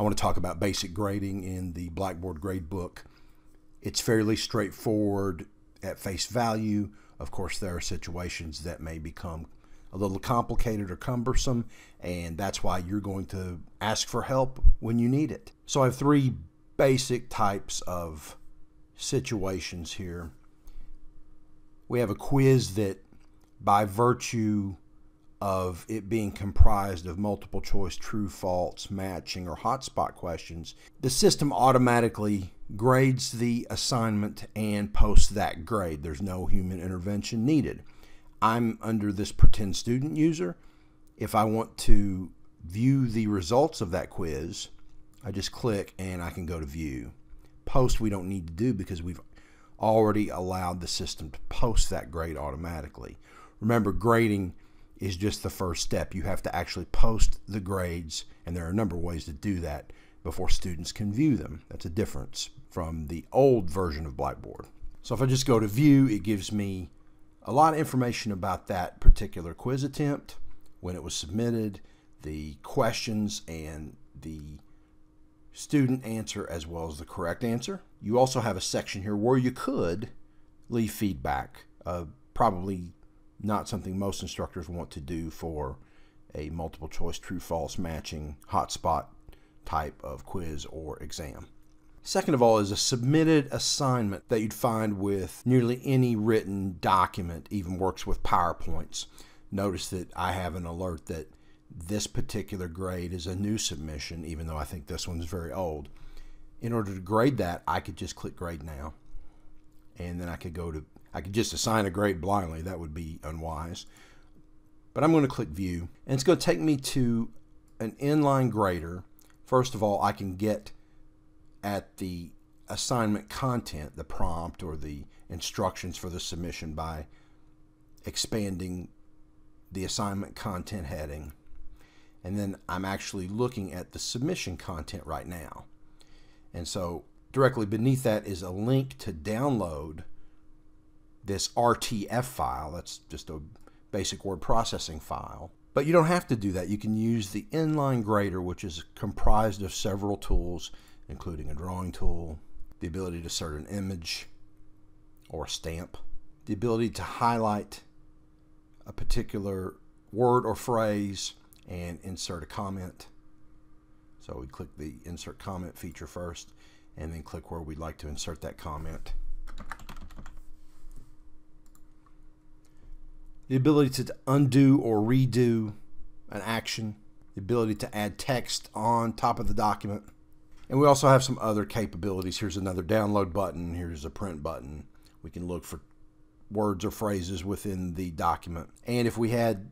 I want to talk about basic grading in the Blackboard Gradebook. It's fairly straightforward at face value. Of course, there are situations that may become a little complicated or cumbersome, and that's why you're going to ask for help when you need it. So I have three basic types of situations here. We have a quiz that, by virtue of it being comprised of multiple choice true, false, matching, or hotspot questions, the system automatically grades the assignment and posts that grade. There's no human intervention needed. I'm under this pretend student user. If I want to view the results of that quiz, I just click and I can go to view. Post we don't need to do because we've already allowed the system to post that grade automatically. Remember, grading is just the first step. You have to actually post the grades, and there are a number of ways to do that before students can view them. That's a difference from the old version of Blackboard. So if I just go to view, it gives me a lot of information about that particular quiz attempt, when it was submitted, the questions and the student answer as well as the correct answer. You also have a section here where you could leave feedback. Uh, probably not something most instructors want to do for a multiple choice true false matching hotspot type of quiz or exam. Second of all is a submitted assignment that you'd find with nearly any written document, even works with PowerPoints. Notice that I have an alert that this particular grade is a new submission, even though I think this one's very old. In order to grade that, I could just click grade now. And then I could go to, I could just assign a grade blindly. That would be unwise. But I'm going to click view. And it's going to take me to an inline grader. First of all, I can get at the assignment content, the prompt or the instructions for the submission by expanding the assignment content heading and then I'm actually looking at the submission content right now. And so directly beneath that is a link to download this RTF file. That's just a basic word processing file. But you don't have to do that. You can use the inline grader, which is comprised of several tools, including a drawing tool, the ability to insert an image or stamp, the ability to highlight a particular word or phrase and insert a comment. So we click the insert comment feature first and then click where we'd like to insert that comment. The ability to undo or redo an action, the ability to add text on top of the document. And we also have some other capabilities. Here's another download button. Here's a print button. We can look for words or phrases within the document. And if we had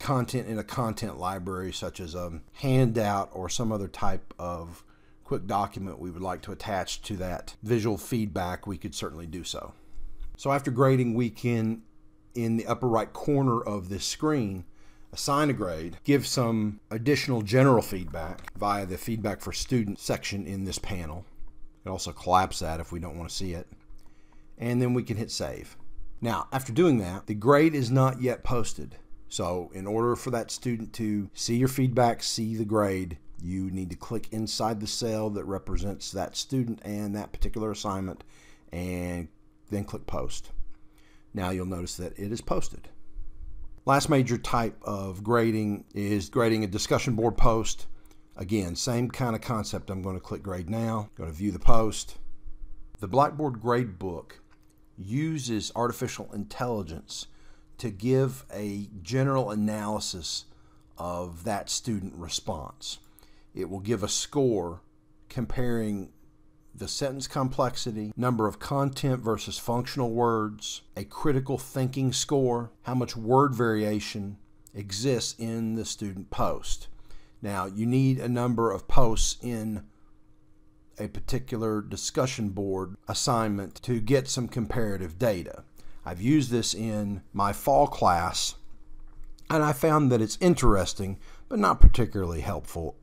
content in a content library, such as a handout or some other type of quick document we would like to attach to that visual feedback, we could certainly do so. So after grading, we can, in the upper right corner of this screen, assign a grade, give some additional general feedback via the feedback for students section in this panel. Can also collapse that if we don't want to see it. And then we can hit save. Now, after doing that, the grade is not yet posted. So, in order for that student to see your feedback, see the grade, you need to click inside the cell that represents that student and that particular assignment and then click post. Now you'll notice that it is posted. Last major type of grading is grading a discussion board post. Again, same kind of concept. I'm going to click grade now, going to view the post. The Blackboard Gradebook uses artificial intelligence to give a general analysis of that student response. It will give a score comparing the sentence complexity, number of content versus functional words, a critical thinking score, how much word variation exists in the student post. Now, you need a number of posts in a particular discussion board assignment to get some comparative data. I've used this in my fall class, and I found that it's interesting, but not particularly helpful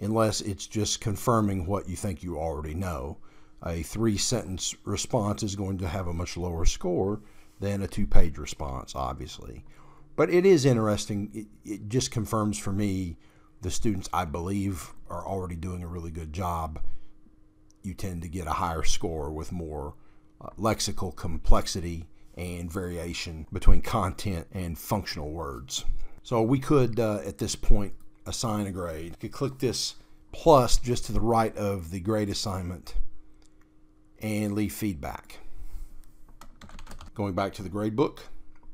unless it's just confirming what you think you already know. A three sentence response is going to have a much lower score than a two page response, obviously. But it is interesting. It, it just confirms for me the students, I believe, are already doing a really good job, you tend to get a higher score with more uh, lexical complexity and variation between content and functional words. So we could, uh, at this point, assign a grade. You could click this plus just to the right of the grade assignment and leave feedback. Going back to the grade book,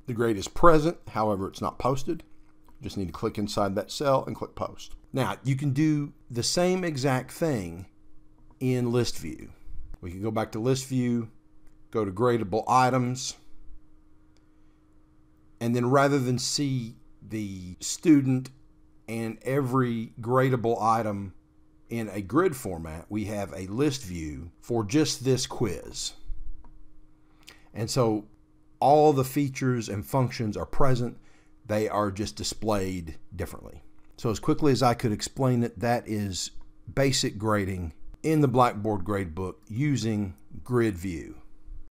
the grade is present, however, it's not posted. Just need to click inside that cell and click post. Now, you can do the same exact thing in list view. We can go back to list view, go to gradable items, and then rather than see the student and every gradable item in a grid format, we have a list view for just this quiz. And so all the features and functions are present, they are just displayed differently. So, as quickly as I could explain it, that is basic grading in the Blackboard gradebook using grid view.